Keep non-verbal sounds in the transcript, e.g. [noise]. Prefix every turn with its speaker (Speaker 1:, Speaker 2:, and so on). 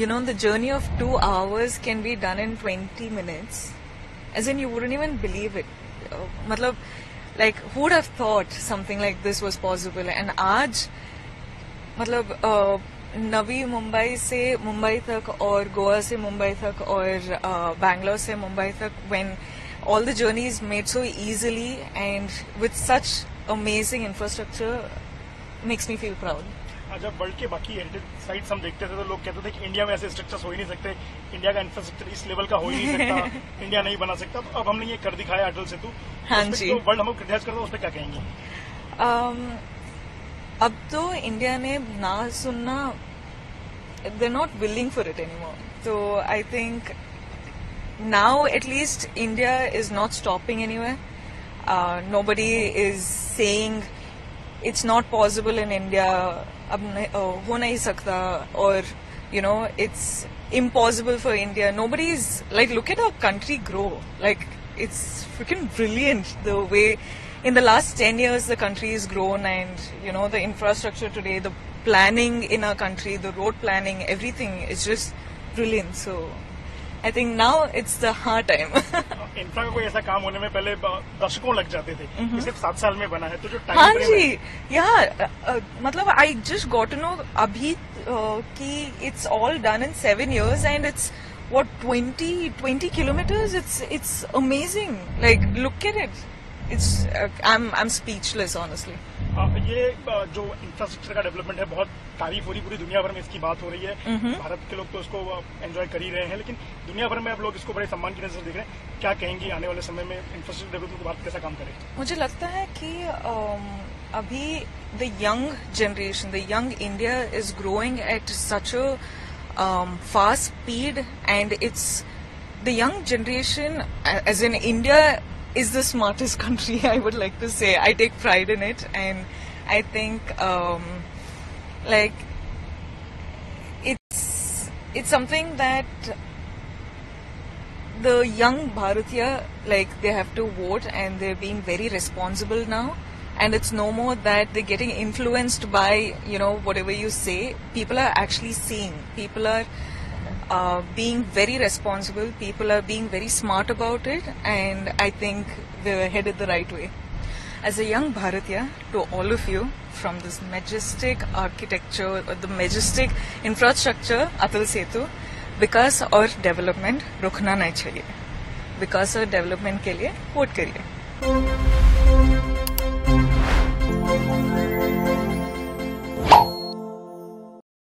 Speaker 1: you know, the journey of two hours can be done in 20 minutes. As in, you wouldn't even believe it. Uh, matlab, like, who would have thought something like this was possible? And आज मतलब uh, Navi Mumbai से मुंबई तक और गोवा से मुंबई तक और बैंगलोर से मुंबई तक when all the journey is made so easily and with such amazing infrastructure makes me feel proud.
Speaker 2: जब वर्ल्ड के बाकी हेरिटेज साइट्स हम देखते थे तो लोग कहते थे कि इंडिया में ऐसे स्ट्रक्चर्स हो ही नहीं सकते। इंडिया का इंफ्रास्ट्रक्चर इस लेवल का हो ही नहीं सकता। [laughs] इंडिया नहीं बना सकता। तो अब हमने ये कर दिखाया अटल सेतु।
Speaker 1: हाँ जी।
Speaker 2: तो वर्ल्ड हमको क्रिटिसाइज करता है उस पर क्या कहेंगे?
Speaker 1: Um, अब तो इंडिया ने ना सुनना they not willing for it anymore तो I think now at least India is not stopping anywhere. Uh, nobody is saying it's not possible in India, oh, ho nahi sakta, or you know, it's impossible for India. Nobody's like, look at our country grow. Like, it's freaking brilliant the way in the last 10 years the country has grown and you know the infrastructure today the planning in our country the road planning everything is just brilliant so i think now it's the hard time [laughs]
Speaker 2: infra का कोई ऐसा काम होने में पहले दशकों लग जाते थे। सिर्फ़ सात साल में बना है तो जो
Speaker 1: हाँ जी यार मतलब आई जस्ट गॉट नो अभी कि it's all done in seven years and it's what 20 20 kilometers? It's it's amazing like look at it. Uh, i'm i'm speechless honestly.
Speaker 2: ये जो इंफ्रास्ट्रक्चर का डेवलपमेंट है बहुत तारीफ़ हो रही पूरी दुनिया भर में इसकी बात हो रही है। भारत के लोग तो इसको एंजॉय कर ही रहे हैं लेकिन दुनिया भर में अब लोग इसको बड़े सम्मान की नज़र देख रहे हैं। क्या कहेंगी आने वाले समय में इंफ्रास्ट्रक्चर डेवलपमेंट को भारत कैसा काम करे?
Speaker 1: मुझे लगता है कि um, अभी the young generation the young India is growing at such a fast speed and it's the young generation age in India is the smartest [laughs] country i would like to say i take pride in it and i think um, like it's it's something that the young Bharatiya, like they have to vote and they're being very responsible now. And it's no more that they're getting influenced by, you know, whatever you say. People are actually seeing. People are uh, being very responsible. People are being very smart about it. And I think we're headed the right way. As a young Bharatiya, to all of you, from this majestic architecture, or the majestic infrastructure, Atal Setu, विकास और development रुकना नहीं चाहिए विकास और development के लिए vote करिए